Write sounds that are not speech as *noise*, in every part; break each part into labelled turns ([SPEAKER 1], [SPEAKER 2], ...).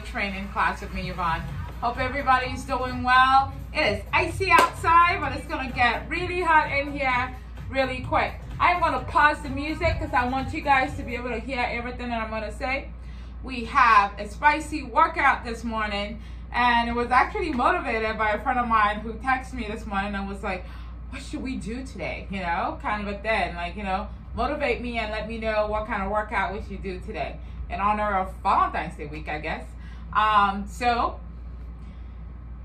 [SPEAKER 1] weight training class with me, Yvonne. Hope everybody's doing well. It is icy outside, but it's gonna get really hot in here really quick. I'm gonna pause the music because I want you guys to be able to hear everything that I'm gonna say. We have a spicy workout this morning, and it was actually motivated by a friend of mine who texted me this morning and was like, what should we do today? You know, kind of a thing, like, you know, motivate me and let me know what kind of workout we should do today in honor of Valentine's Day week, I guess. Um, so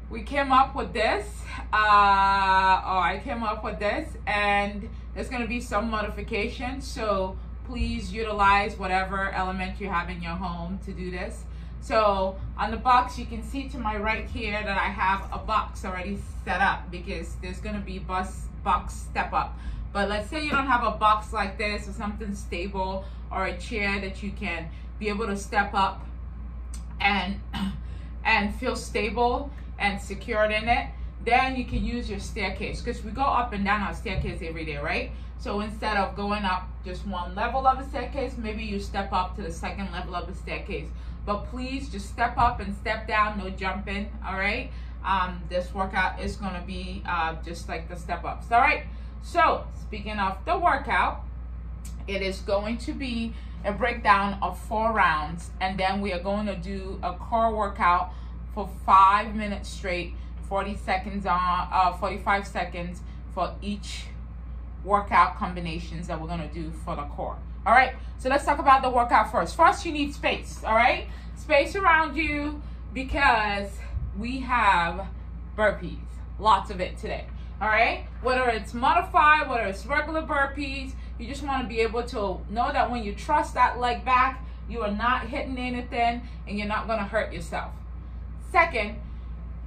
[SPEAKER 1] we came up with this. Uh, oh, I came up with this, and there's to be some modification. So please utilize whatever element you have in your home to do this. So on the box, you can see to my right here that I have a box already set up because there's to be bus box step up. But let's say you don't have a box like this or something stable or a chair that you can be able to step up and *clears throat* and feel stable and secured in it then you can use your staircase because we go up and down our staircase every day right? So instead of going up just one level of a staircase maybe you step up to the second level of the staircase. But please just step up and step down no jumping all right? Um, this workout is going to be uh, just like the step ups all right? So speaking of the workout it is going to be a breakdown of four rounds and then we are going to do a core workout for five minutes straight 40 seconds on uh 45 seconds for each workout combinations that we're going to do for the core. All right so let's talk about the workout first. First you need space all right? Space around you because we have burpees lots of it today all right? Whether it's modified whether it's regular burpees you just want to be able to know that when you trust that leg back, you are not hitting anything and you're not going to hurt yourself. Second,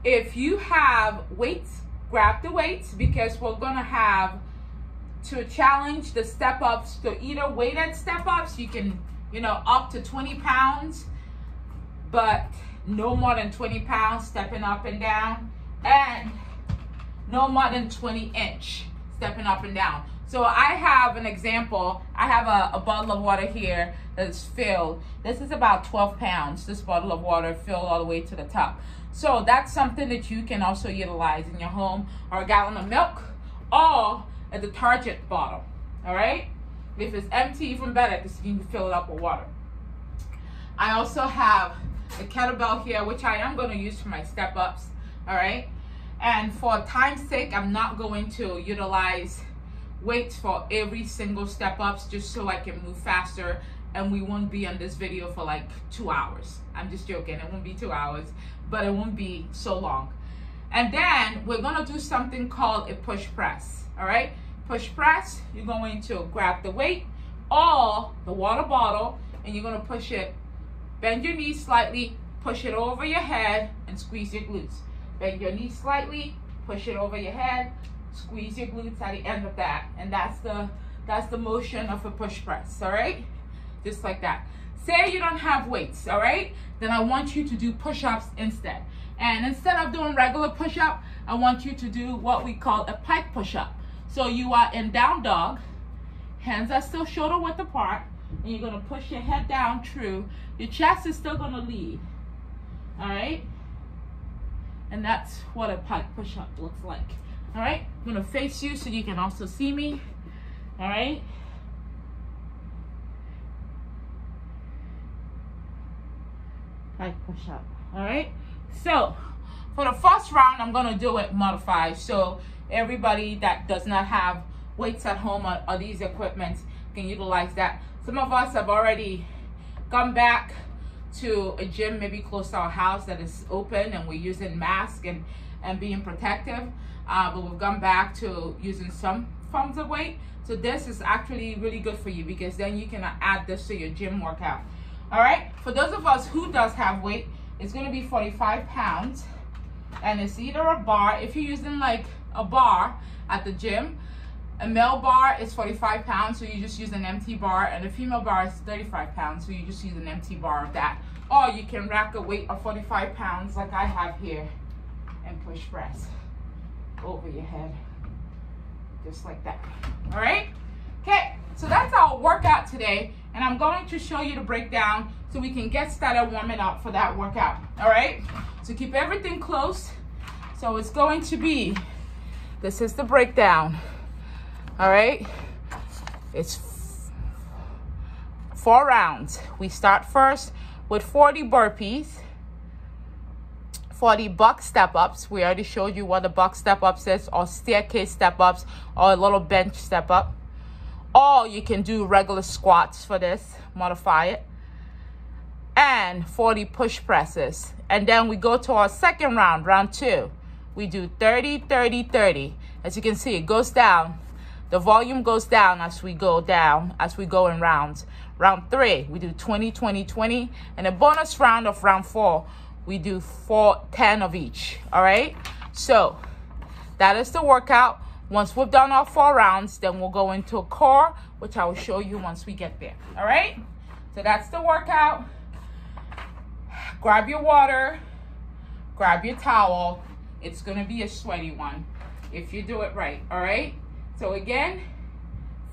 [SPEAKER 1] if you have weights, grab the weights because we're going to have to challenge the step ups to either weighted step ups, you can, you know, up to 20 pounds, but no more than 20 pounds stepping up and down, and no more than 20 inch stepping up and down. So I have an example. I have a, a, bottle of water here that's filled. This is about 12 pounds, this bottle of water filled all the way to the top. So that's something that you can also utilize in your home or a gallon of milk or a detergent bottle, all right? If it's empty, even better because you can fill it up with water. I also have a kettlebell here, which I am going to use for my step-ups, all right? And for time's sake, I'm not going to utilize weights for every single step ups just so I can move faster and we won't be on this video for like two hours. I'm just joking, it won't be two hours, but it won't be so long. And then we're gonna do something called a push press, all right? Push press, you're going to grab the weight or the water bottle and you're gonna push it, bend your knees slightly, push it over your head and squeeze your glutes. Bend your knees slightly, push it over your head, squeeze your glutes at the end of that. And that's the that's the motion of a push press all right? Just like that. Say you don't have weights all right? Then i want you to do push-ups instead. And instead of doing regular push-up i want you to do what we call a pike push-up. So you are in down dog hands are still shoulder width apart and you're going to push your head down true. Your chest is still going to lead all right? And that's what a pike push-up looks like all right, I'm gonna face you so you can also see me. All right. Right, push up. All right. So for the first round, I'm gonna do it modified. So everybody that does not have weights at home or, or these equipment can utilize that. Some of us have already come back to a gym maybe close to our house that is open and we're using masks and, and being protective uh, but we've gone back to using some forms of weight. So this is actually really good for you because then you can add this to your gym workout. All right, for those of us who does have weight, it's gonna be 45 pounds and it's either a bar, if you're using like a bar at the gym, a male bar is 45 pounds, so you just use an empty bar, and a female bar is 35 pounds, so you just use an empty bar of that. Or you can rack a weight of 45 pounds like I have here and push press over your head. Just like that. All right? Okay, so that's our workout today. And I'm going to show you the breakdown so we can get started warming up for that workout. All right? So keep everything close. So it's going to be, this is the breakdown. All right? It's four rounds. We start first with 40 burpees, 40 box step ups. We already showed you what the box step ups is, or staircase step ups, or a little bench step up. Or you can do regular squats for this, modify it. And 40 push presses. And then we go to our second round, round two. We do 30, 30, 30. As you can see, it goes down. The volume goes down as we go down, as we go in rounds. Round three, we do 20, 20, 20. And a bonus round of round four, we do four, 10 of each. All right. So that is the workout. Once we've done our four rounds, then we'll go into a core, which I will show you once we get there. All right. So that's the workout. Grab your water, grab your towel. It's going to be a sweaty one if you do it right. All right. So again,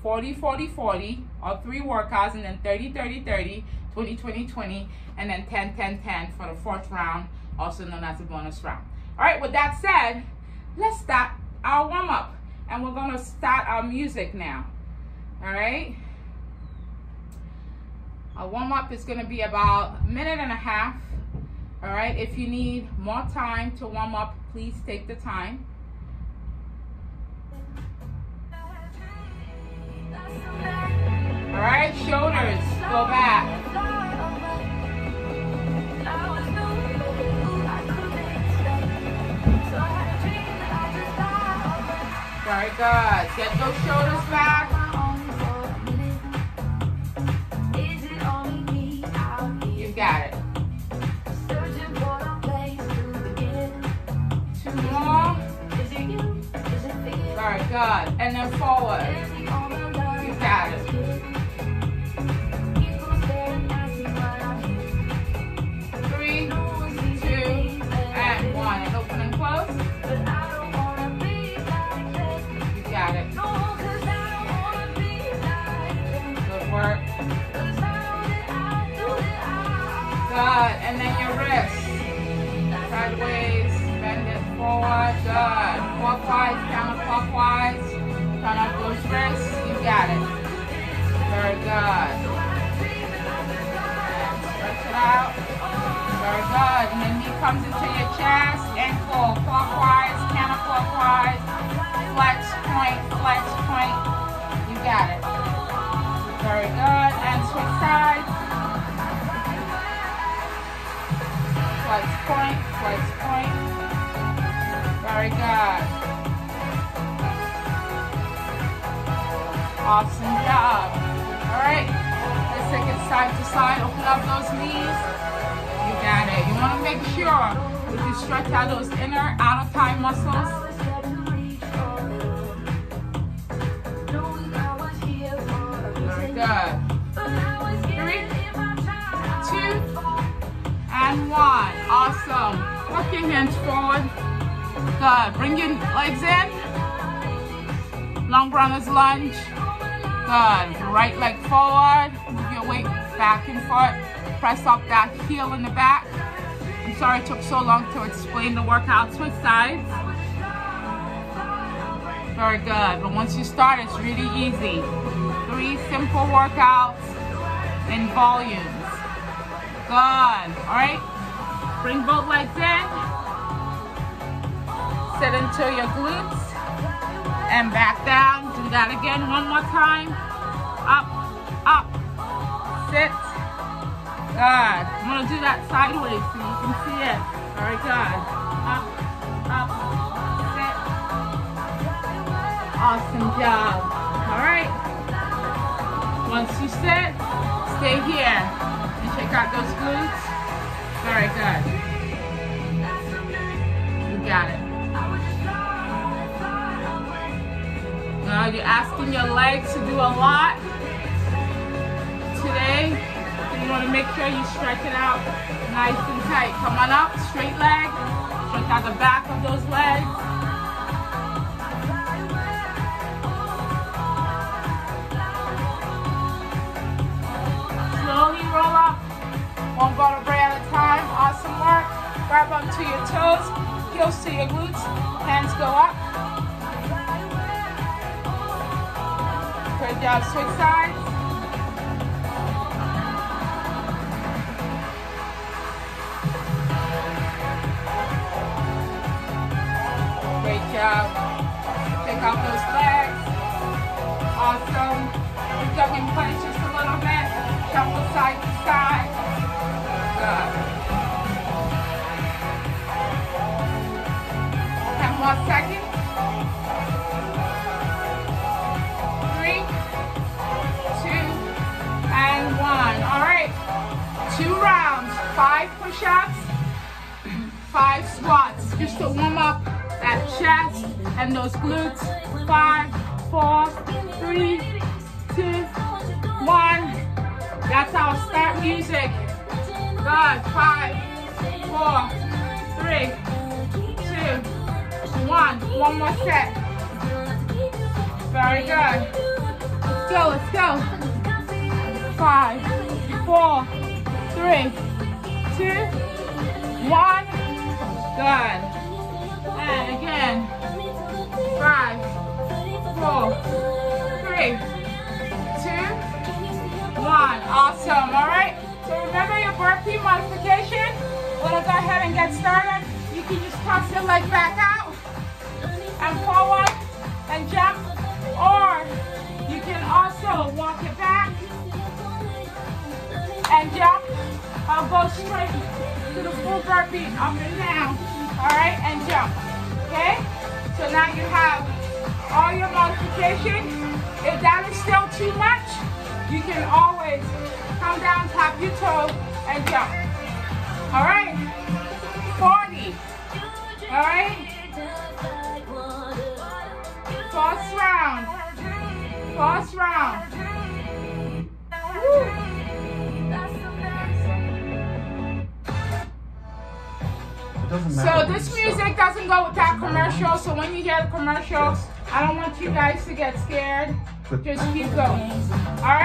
[SPEAKER 1] 40, 40, 40, or three workouts, and then 30, 30, 30, 20, 20, 20, and then 10, 10, 10 for the fourth round, also known as the bonus round. All right, with that said, let's start our warm up, and we're gonna start our music now. All right. Our warm up is gonna be about a minute and a half. All right, if you need more time to warm up, please take the time. All right, shoulders, go back. Very good. Get those shoulders back. You got it. Two more. Good. And then forward. You got it. Good. Work. Good. And then your wrist. Sideways. Bend it forward. Good. Clockwise, counterclockwise. Turn up those wrists. You got it. Very good. And switch sides. flex point, flex point. Very good. Awesome job. All right, let's take it side to side. Open up those knees. You got it. You want to make sure that you stretch out those inner outer thigh muscles. Good. and one. Awesome. Walk your hands forward. Good. Bring your legs in. Long runners lunge. Good. Right leg forward. Move your weight back and forth. Press up that heel in the back. I'm sorry it took so long to explain the workout. Switch sides. Very good. But once you start, it's really easy. Three simple workouts in volume. Good. All right. Bring both legs in. Sit into your glutes. And back down. Do that again one more time. Up, up, sit. Good. I'm to do that sideways so you can see it. All right, good. Up, up, sit. Awesome job. All right. Once you sit, stay here. And check out those glutes. Very good. You got it. Now you're asking your legs to do a lot today. You want to make sure you stretch it out nice and tight. Come on up, straight leg. Stretch out the back of those legs. Grab onto your toes. Heels to your glutes. Hands go up. Good job. Switch sides. Great job. Pick up those legs. Awesome. Jump in place just a little bit. Shuffle side to side. Good. Ten more seconds. Three, two, and one. All right. Two rounds. Five push-ups, *clears throat* five squats. Just to warm up that chest and those glutes. Five, four, three, two, one. That's our start music. Good. Five, four, three, two, one. One more set. Very good. Let's go, let's go. Five, four, three, two, one. Good. And again. Five, four, three, two, one. Awesome. All right. So remember your burpee modification. We're gonna go ahead and get started. You can just toss your leg back out and forward and jump, or you can also walk it back and jump. I'll go straight to the full burpee, up and down. All right, and jump. Okay? So now you have all your modification. If that is still too much, you can always come down, tap your toe, and jump. All right? 40. All right? First round. First round. Woo.
[SPEAKER 2] It doesn't matter
[SPEAKER 1] So this music doesn't go without commercial. So when you hear the commercial, I don't want you guys to get scared. Just keep going. All right?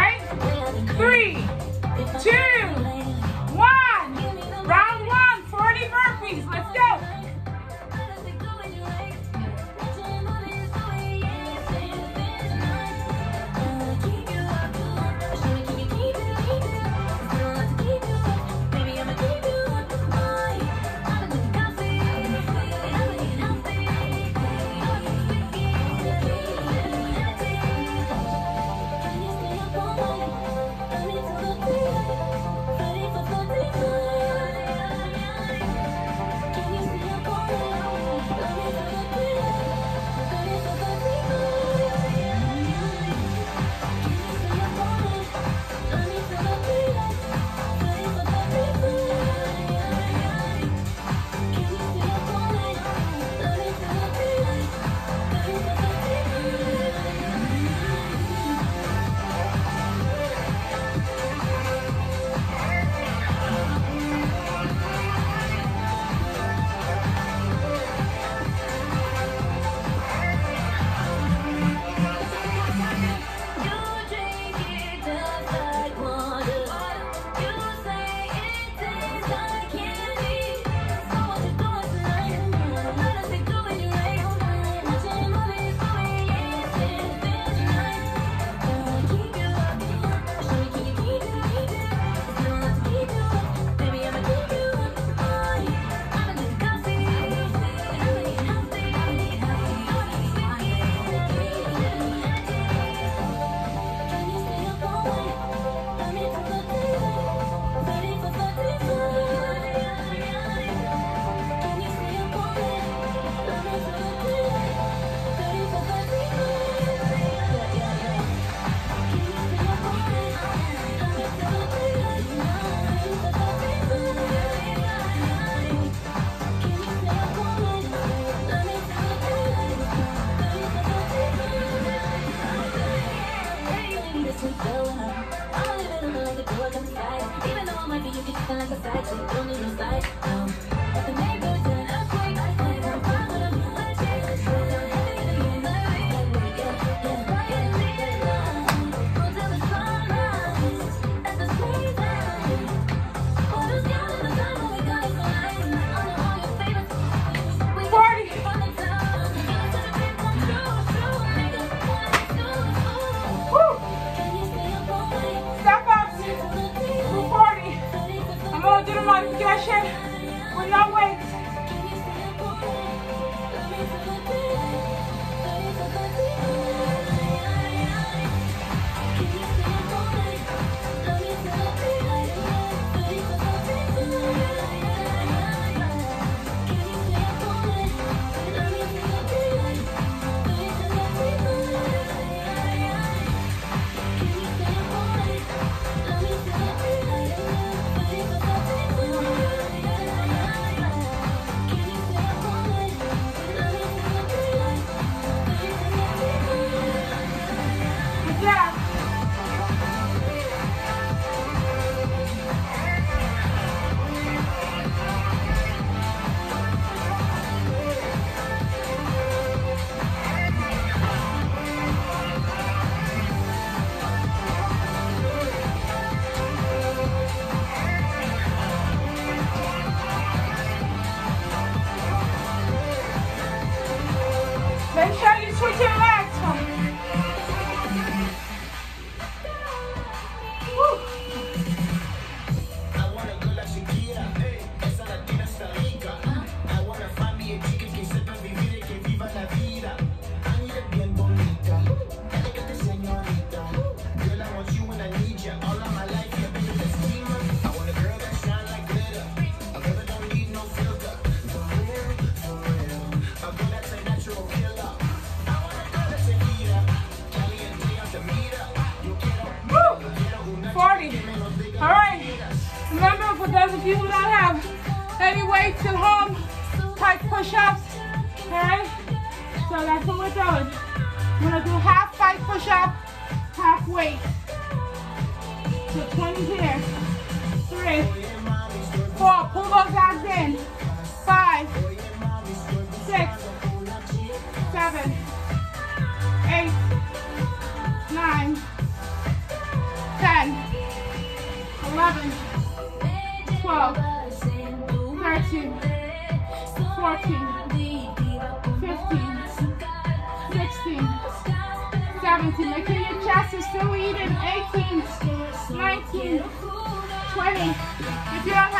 [SPEAKER 1] So come here.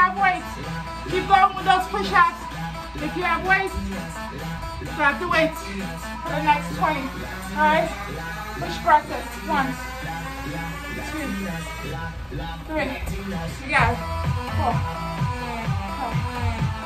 [SPEAKER 1] have. Keep going with those push-ups. If you have weights, grab the weights. for the next 20. All right? Push presses. One, two, three. You got it. Four, five,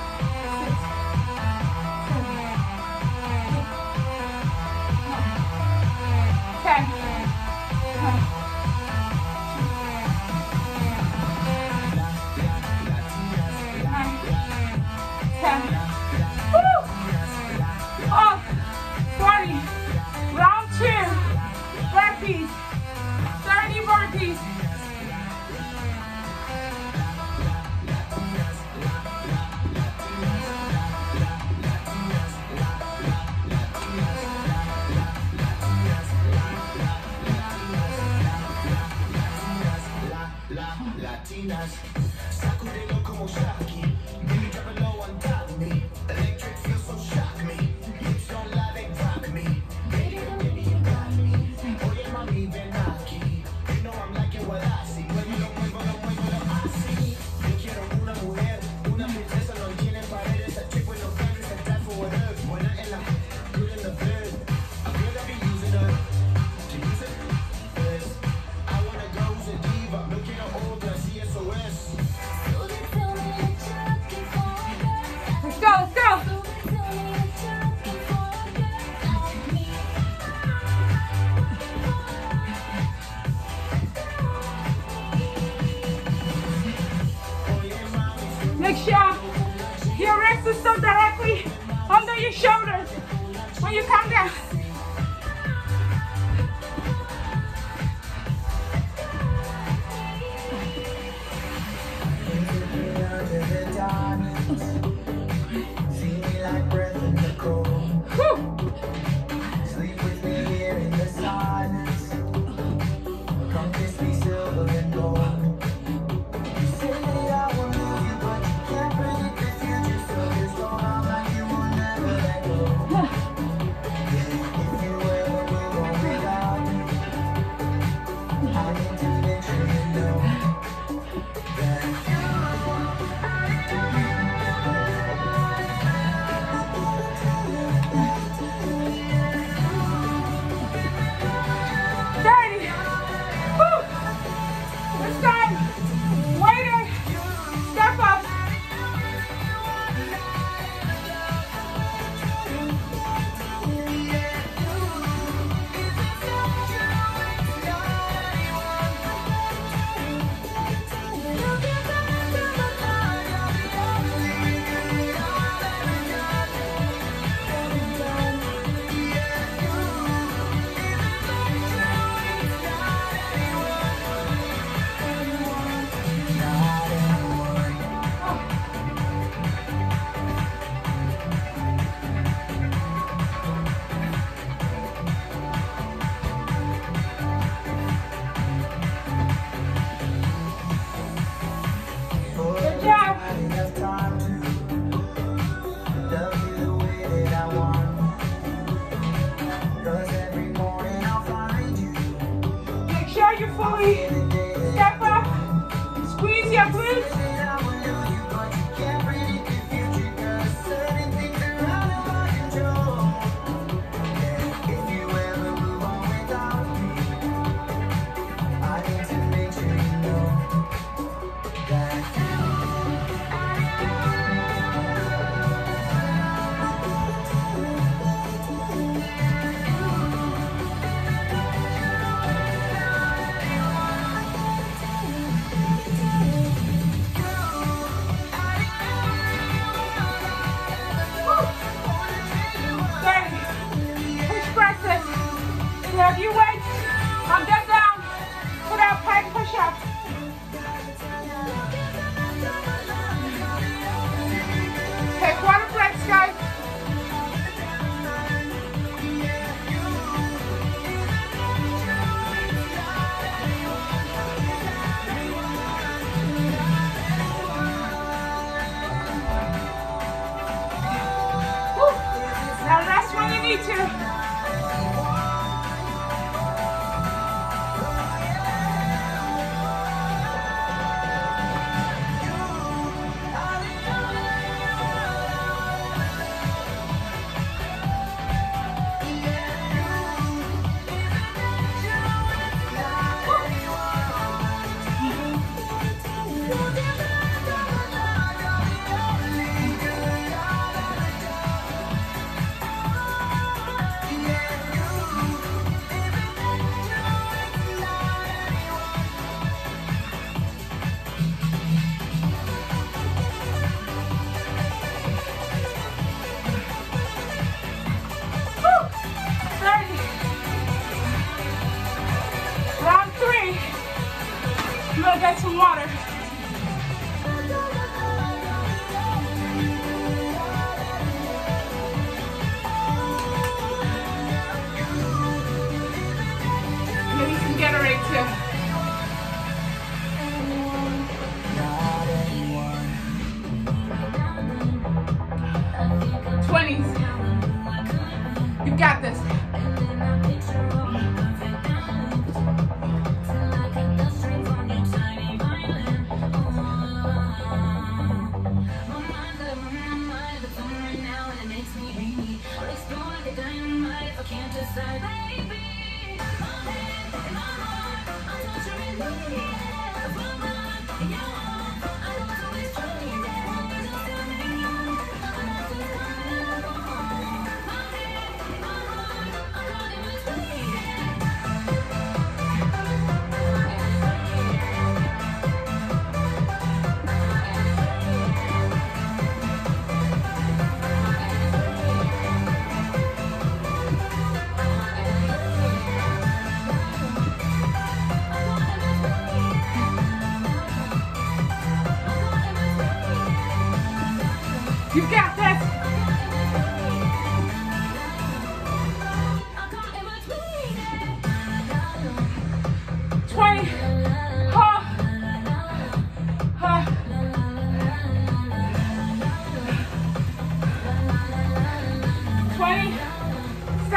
[SPEAKER 3] vidas. Sacude como ya.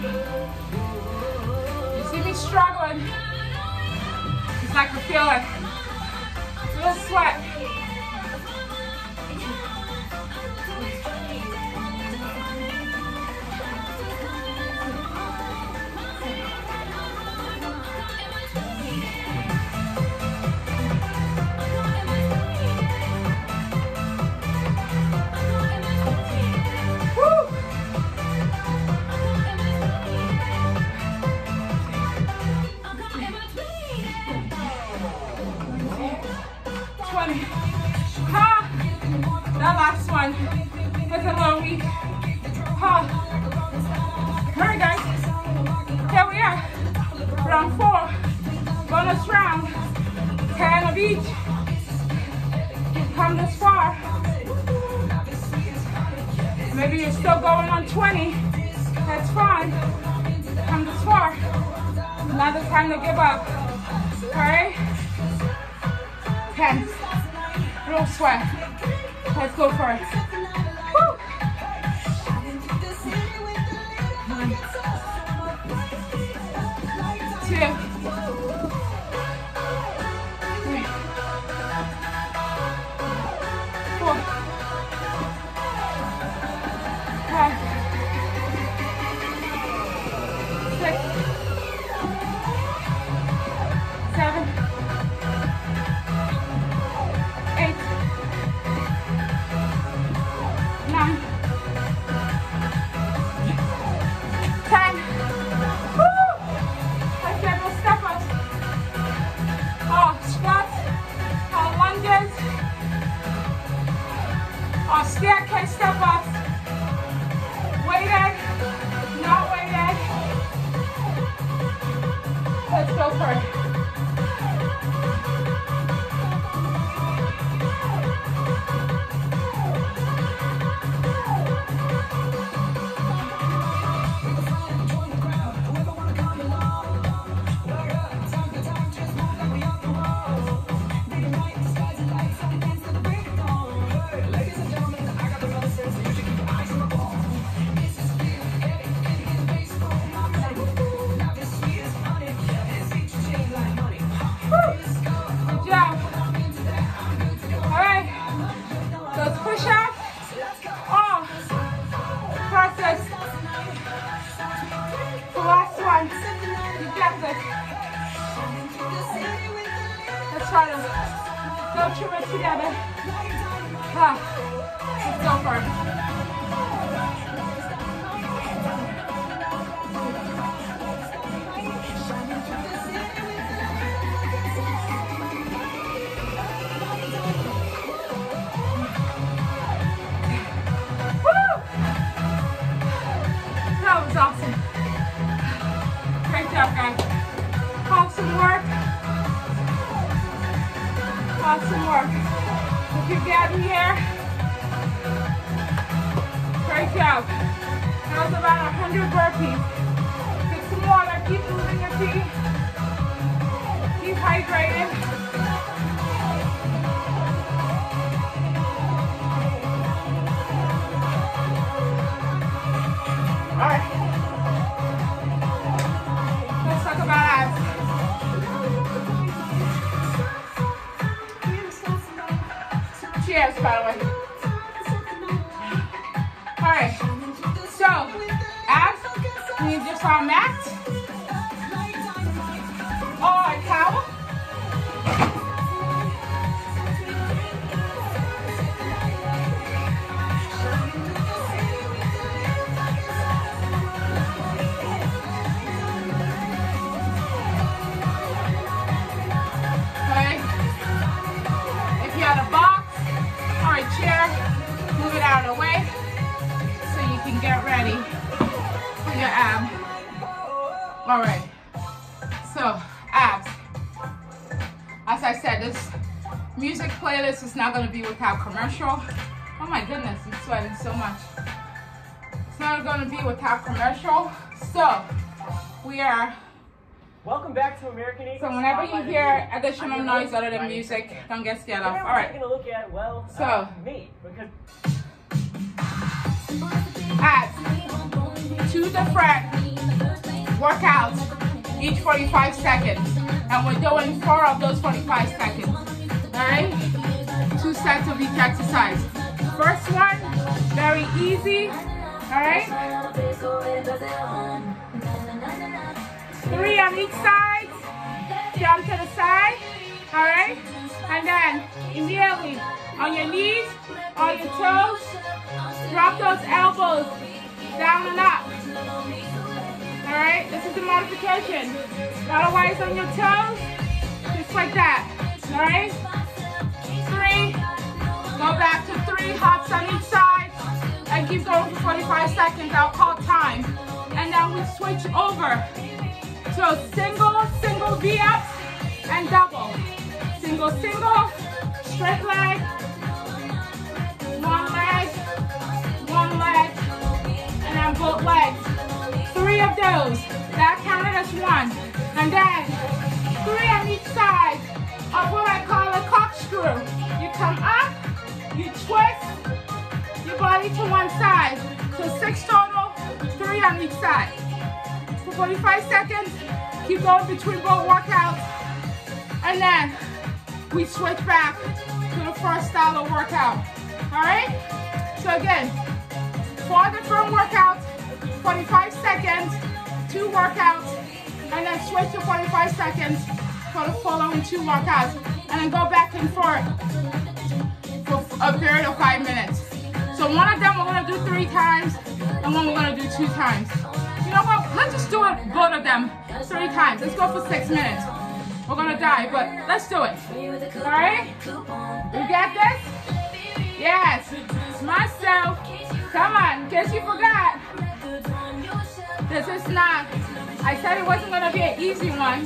[SPEAKER 3] You see me
[SPEAKER 4] struggling. It's like I feel it. A little sweat. a last one with a low week. hop. All right, guys, here we are. Round four, bonus round, 10 of each.
[SPEAKER 1] You've come this far. Maybe you're still going on 20. That's fine. Come this far. Now the time to give up. All right? 10. Real sweat. Let's go for Awesome work. If you're getting here, great job. That was about 100 burpees. Get some water, keep moving your feet. Keep hydrated. All right. By the way. Not going to be without commercial. Oh my goodness, I'm sweating so much. It's not going to be without commercial. So, we are
[SPEAKER 4] Welcome back to American Eagle.
[SPEAKER 1] so whenever you hear additional noise other than music, don't get scared off. All right.
[SPEAKER 4] taking a look at, well,
[SPEAKER 1] So-
[SPEAKER 4] uh, me. Because
[SPEAKER 1] Abs. Two different workouts, each 45 seconds. And we're doing four of those 45 seconds. Two sets of each exercise. First one, very easy. Alright? Three on each side. Jump to the side. Alright? And then immediately on your knees, on your toes, drop those elbows down and up. Alright? This is the modification. Otherwise on your toes, just like that. Alright? three. Go back to three hops on each side and keep going for 45 seconds. I'll call time. And now we switch over to single, single V-ups and double. Single, single, straight leg, one leg, one leg, and then both legs.
[SPEAKER 4] Three of those. That counted as one. And then three on each side of what I call a corkscrew. You come up, you twist your body to one side. So six total, three on each side. For 45 seconds, keep going between both workouts. And then we switch back to the first style of workout. All right? So again, four different workouts, 45 seconds, two workouts, and then switch to 45 seconds for the following two workouts. And then go back and forth for a period of five minutes. So one of them we're gonna do three times, and one we're gonna do two times. You know what? Let's just do it, both of them, three times. Let's go for six minutes. We're gonna die, but let's do it. All right? You got this? Yes. Myself. Come on, in case you forgot. This is not, I said it wasn't gonna be an easy one,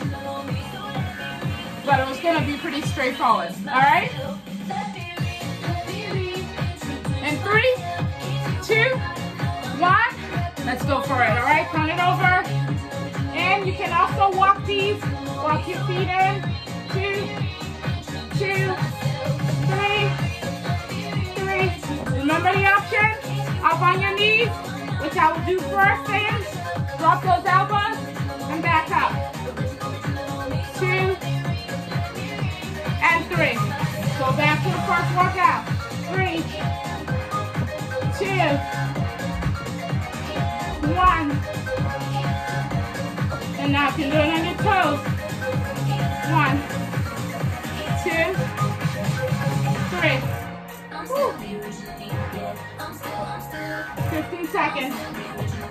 [SPEAKER 4] but it was gonna be pretty straightforward. All right? In three, two, one. Let's go for it. All right, turn it over. And you can also walk these. Walk your feet in. Two, two, three, three. Remember the option? Up on your knees, which I will do first thing. Drop those elbows and back up. Two and three. Go back to the first workout. Three, two, one. And now if you can do it on your toes. One, two, three. Woo. 15 seconds.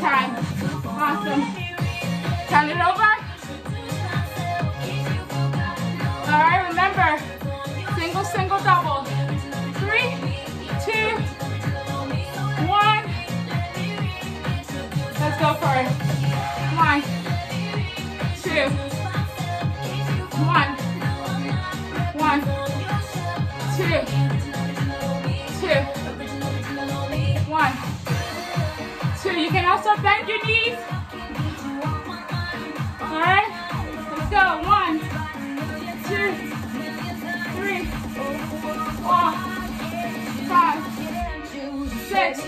[SPEAKER 4] Time. Awesome. Turn it over. All right, remember, single, single, double. Three, two, one. Let's go for it. One, two, one, one, two, can also bend your knees. All right, let's go. One, two, three, four, five, six.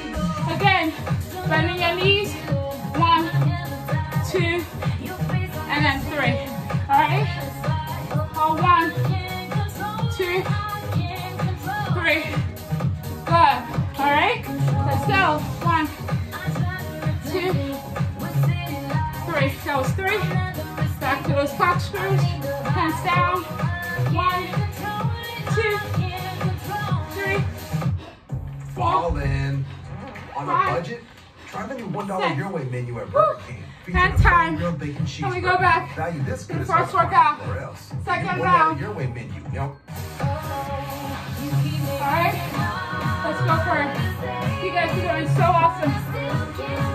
[SPEAKER 4] Again, bending your knees.
[SPEAKER 2] Burger King.
[SPEAKER 4] And
[SPEAKER 2] Featuring a
[SPEAKER 4] time.
[SPEAKER 2] bacon
[SPEAKER 4] Can we go back
[SPEAKER 2] Value this good
[SPEAKER 4] the first
[SPEAKER 2] hard to find
[SPEAKER 4] workout?
[SPEAKER 2] else.
[SPEAKER 4] Second
[SPEAKER 2] $1
[SPEAKER 4] round.
[SPEAKER 2] Your Way menu.
[SPEAKER 4] All right? Let's go for it. You guys are doing so awesome.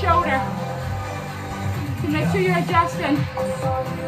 [SPEAKER 1] Shoulder. To make sure you're adjusting.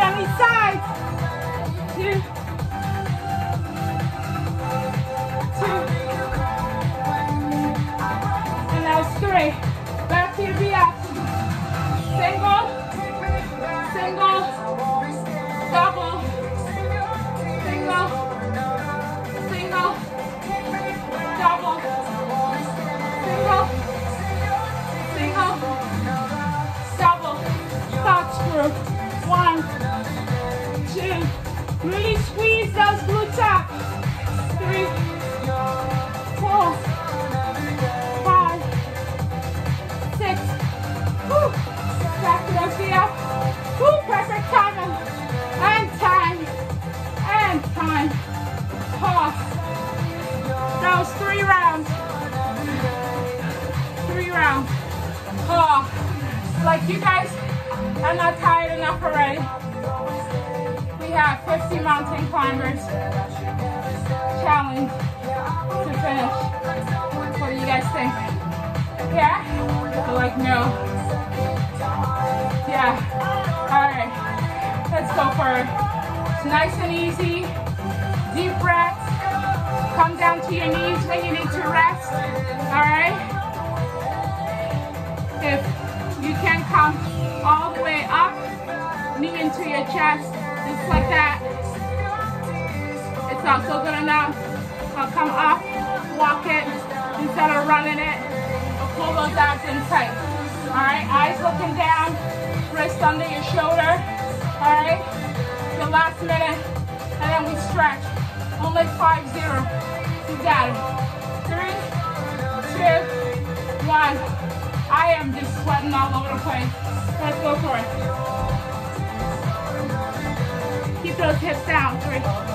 [SPEAKER 1] Corkscrew three on One. Two. Really squeeze those glutes up. Three. Four. Five. Six. Woo. Back to those feet up. Woo, perfect timing. And time. And time. Pause. Was three rounds. Three rounds. Oh, like you guys are not tired enough already. We have 50 mountain climbers challenge to finish. What do you guys think? Yeah? They're like, no. Yeah. All right. Let's go for it. It's nice and easy. Deep breaths. Come down to your knees when you need to rest. All right? If you can come all the way up, knee into your chest, just like that. It's also good enough. I'll come up, walk it instead of running it. Pull those abs in tight. All right, eyes looking down, wrist under your shoulder. All right, the last minute, and then we stretch. Only five zero. You got it. Three, two, one. I am just sweating all over the place. Let's go for it. Keep those hips down. Three.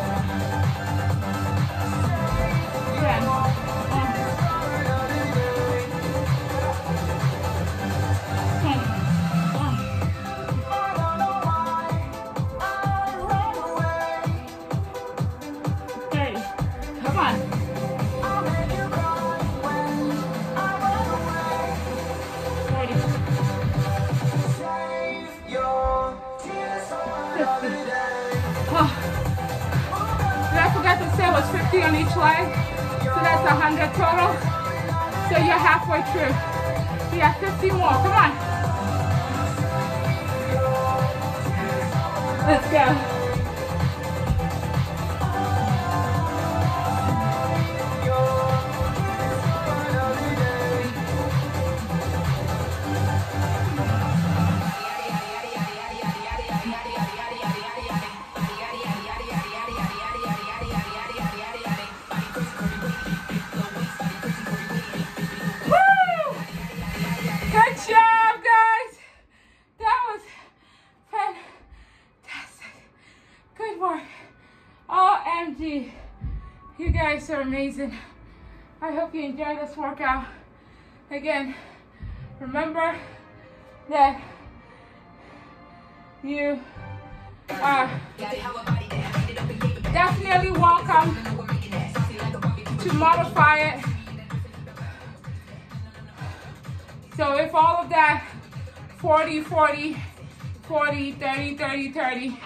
[SPEAKER 1] Amazing. I hope you enjoy this workout. Again, remember that you are definitely welcome to modify it. So if all of that 40, 40, 40, 30, 30, 30,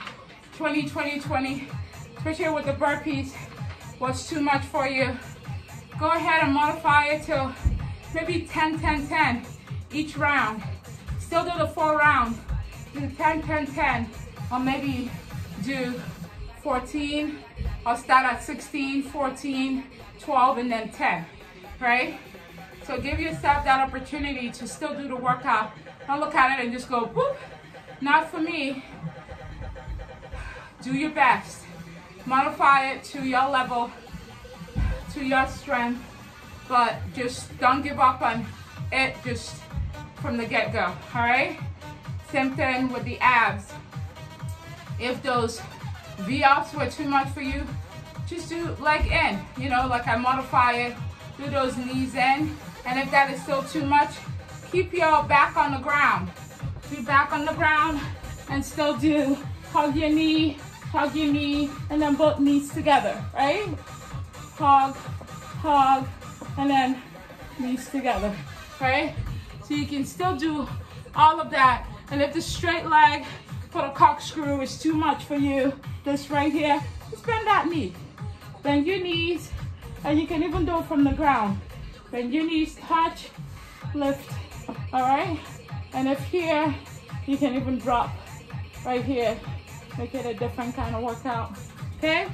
[SPEAKER 1] 20, 20, 20, especially with the burpees, was too much for you, go ahead and modify it to maybe 10, 10, 10 each round. Still do the four rounds. Do 10, 10, 10, or maybe do 14, or start at 16, 14, 12, and then 10, right? So give yourself that opportunity to still do the workout. Don't look at it and just go, whoop. Not for me. Do your best. Modify it to your level, to your strength, but just don't give up on it just from the get-go, all right? Same thing with the abs. If those V-ups were too much for you, just do leg in, you know, like I modify it, do those knees in, and if that is still too much, keep your back on the ground. Be back on the ground and still do hug your knee, hug your knee, and then both knees together, right? Hug, hug, and then knees together, right? So you can still do all of that. And if the straight leg for the corkscrew is too much for you, this right here, just bend that knee. Bend your knees, and you can even do it from the ground. Bend your knees, touch, lift, all right? And if here, you can even drop right here. Make it a different kind of workout, okay?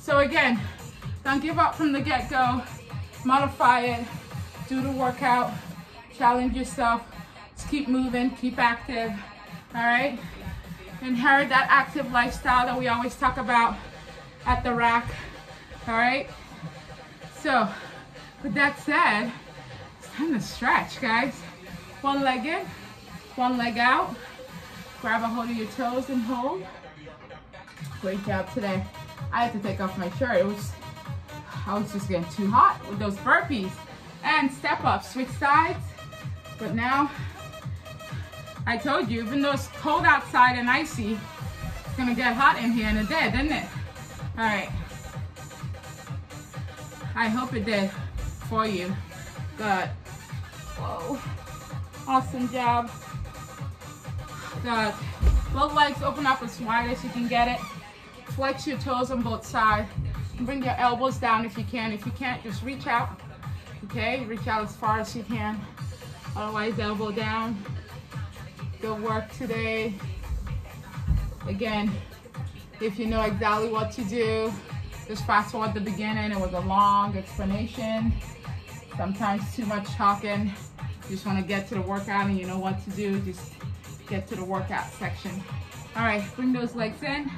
[SPEAKER 1] So again, don't give up from the get-go. Modify it, do the workout, challenge yourself, just keep moving, keep active, all right? Inherit that active lifestyle that we always talk about at the rack, all right? So, with that said, it's time to stretch, guys. One leg in, one leg out. Grab a hold of your toes and hold. Great job today. I had to take off my shirt. It was, I was just getting too hot with those burpees. And step up, switch sides. But now, I told you, even though it's cold outside and icy, it's gonna get hot in here and it did, didn't it? All right. I hope it did for you. Good. Whoa. Awesome job. Good. Both legs open up as wide as you can get it. Flex your toes on both sides. Bring your elbows down if you can. If you can't, just reach out. Okay, reach out as far as you can. Otherwise, elbow down. Good work today. Again, if you know exactly what to do, just fast forward the beginning. It was a long explanation. Sometimes too much talking. You just want to get to the workout and you know what to do. Just get to the workout section. All right, bring those legs in.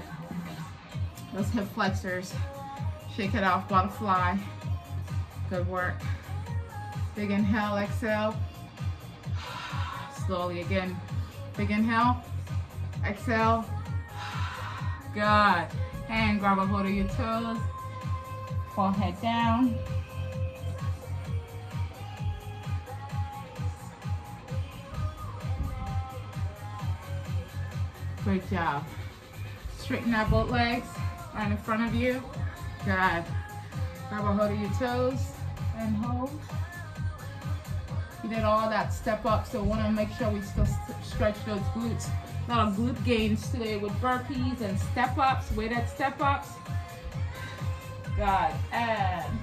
[SPEAKER 1] Those hip flexors. Shake it off, butterfly. Good work. Big inhale, exhale. *sighs* Slowly again. Big inhale, exhale. *sighs* Good. And grab a hold of your toes. Forehead down. Great job. Straighten out both legs right in front of you. Good. Grab a hold of your toes and hold. You did all that step up, so we want to make sure we still st- stretch those glutes A lot of glute gains today with burpees and step ups, weighted step ups. Good. And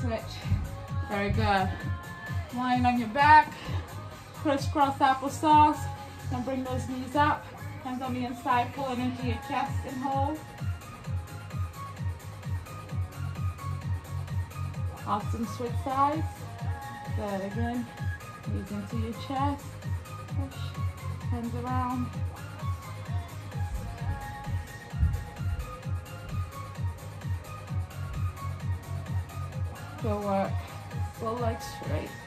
[SPEAKER 1] switch. Very good. Lying on your back. Crisscross applesauce. And bring those knees up. Hands on the inside, pull it into your chest and hold. Awesome switch sides. Good again. Knees into your chest. Push. Hands around. Good work. Full legs straight.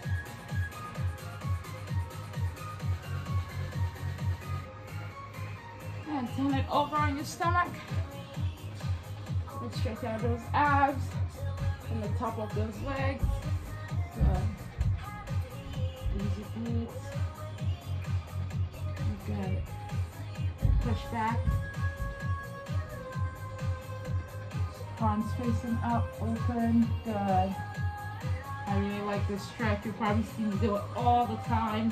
[SPEAKER 1] And turn it over on your stomach. And stretch out those abs and the top of those legs. Good. Easy. Push back. Palms facing up, open. Good. I really like this stretch. You probably see me do it all the time.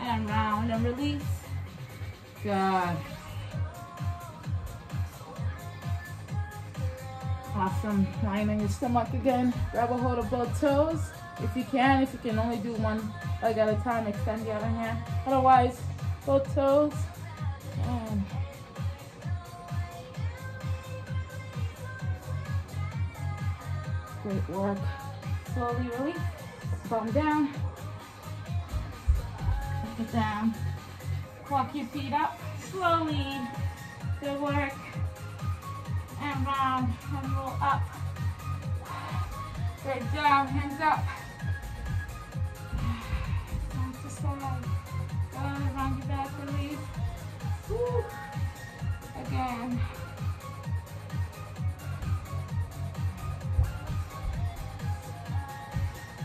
[SPEAKER 1] And round and release. Good. Awesome. Lying on your stomach again. Grab a hold of both toes. If you can, if you can only do one leg at a time, extend the other hand. Otherwise, both toes. And great work. Slowly release. Bum down. Take it down. Walk your feet up slowly. Good work and round and roll up. Straight down, hands up. Side to side. Good, round your back, release. Woo. Again.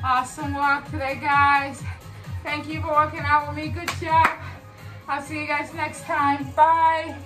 [SPEAKER 1] Awesome work today, guys. Thank you for working out with me. Good job. I'll see you guys next time. Bye.